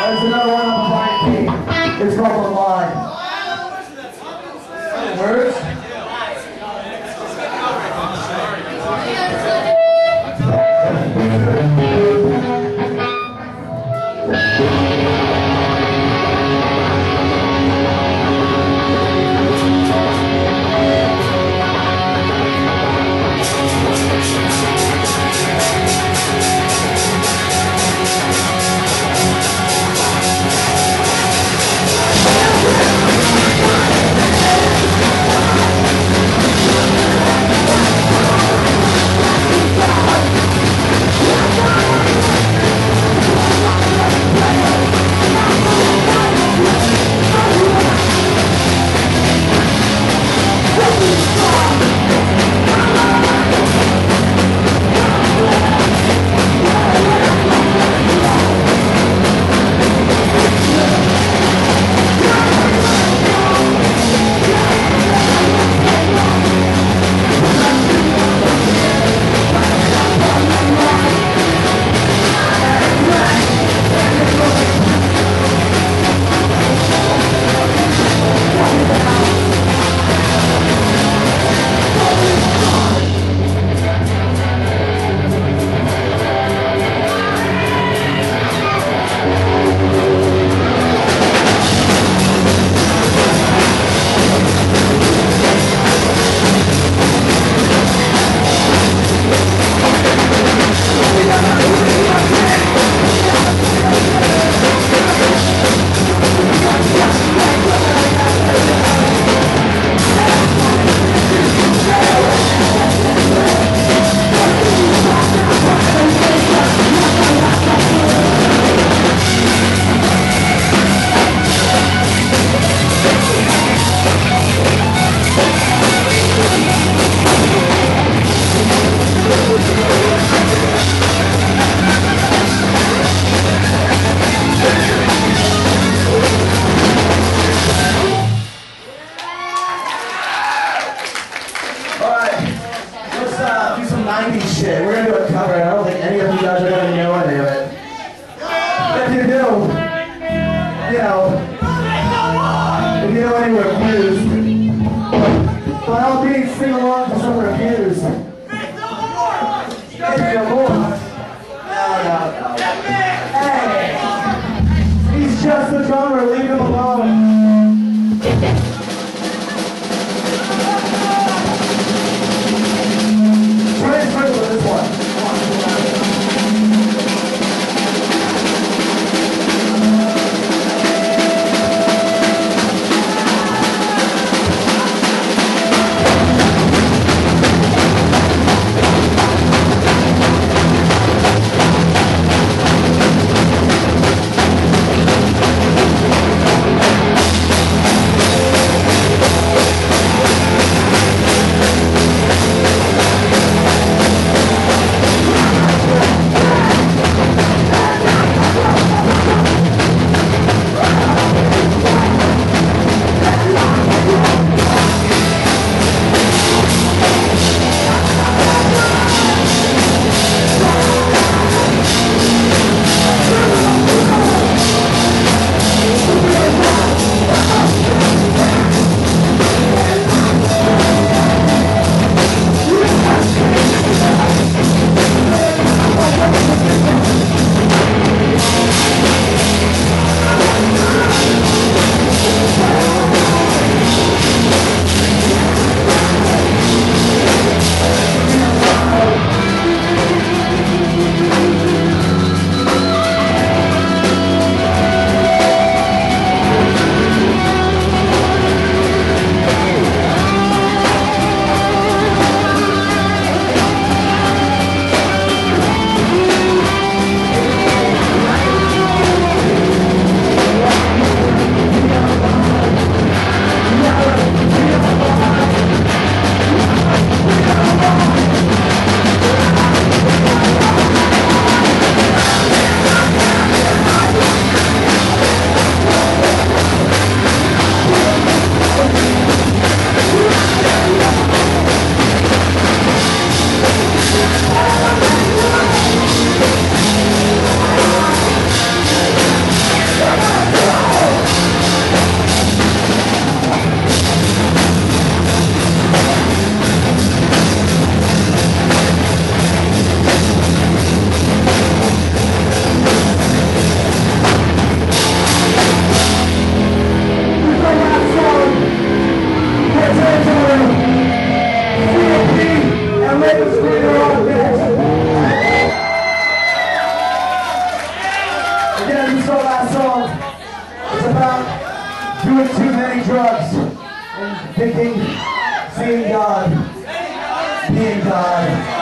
There's another one 90s shit. We're going to do a thinking, seeing God, being God.